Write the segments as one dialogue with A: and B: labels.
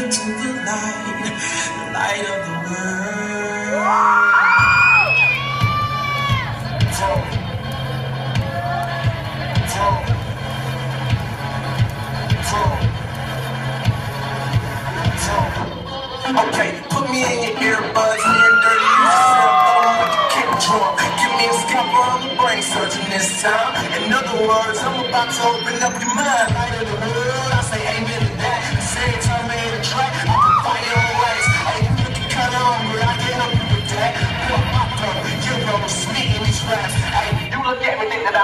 A: into the light, the light of the world. Okay, put me in your earbuds, and dirty you the kick drum. Give me a scalpel, I'm brain surgeon this time. In other words, I'm about to open up your mind. Light of the world,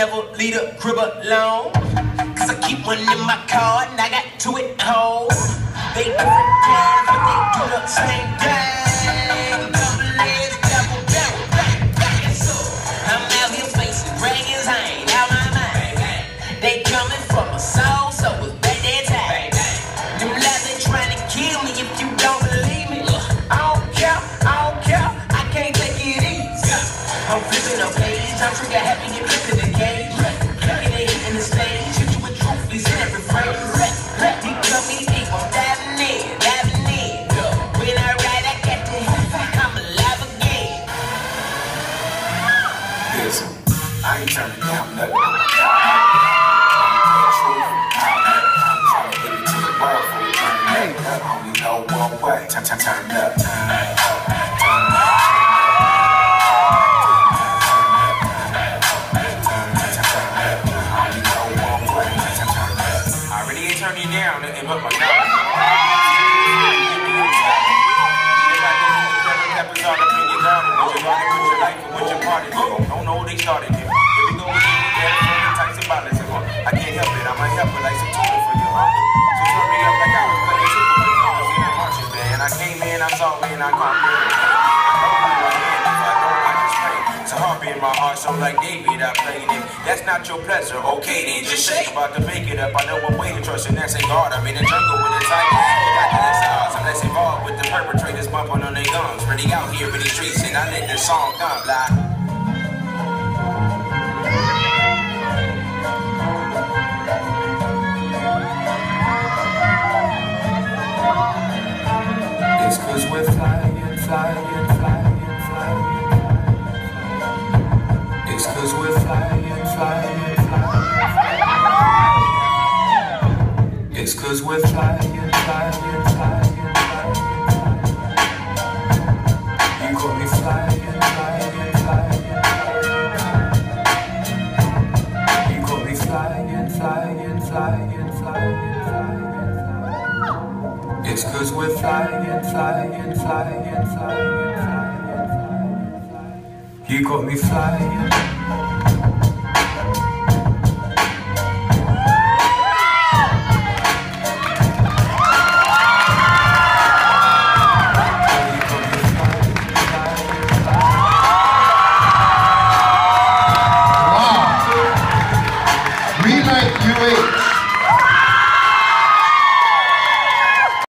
A: never leave the crib alone. Cause I keep one in my car and I got two at home. They different plans, but they do the same thing. Double edged, double barrel, back, back, and so. I'm out here facing dragons, I ain't out my mind. They coming from a soul, so it's. Them lies they to kill me if you don't believe me. I don't care, I don't care, I can't take it easy. I'm flipping a page, I'm trigger happy and flipping the gauge. Clicking it hitting the stage, hit you with truthfully in every phrase. You cut me deep, I'm diving in, diving in. When I ride, I got the hit, I'm alive again.
B: Listen, I ain't turning down nothing. Truth, to give it to the world turn up. Only know one way, turn, turn, turn up. Turning you down and my garden, but party do. Don't know they started heart so like David, I played it. That's not your pleasure, okay then, just shake. About to make it up, I know way to trust, and that's in God. I'm in the jungle with a tiger, got the stars. I'm less involved with the perpetrators bumping on their gums. Really out here in these streets, and I let the song come, like. Cause we're flying, flying, flying, flying. You got me flying, flying, flying. You got me flying, flying, flying, flying, flying. It's cause we're flying, flying, flying, flying, flying. You got me flying.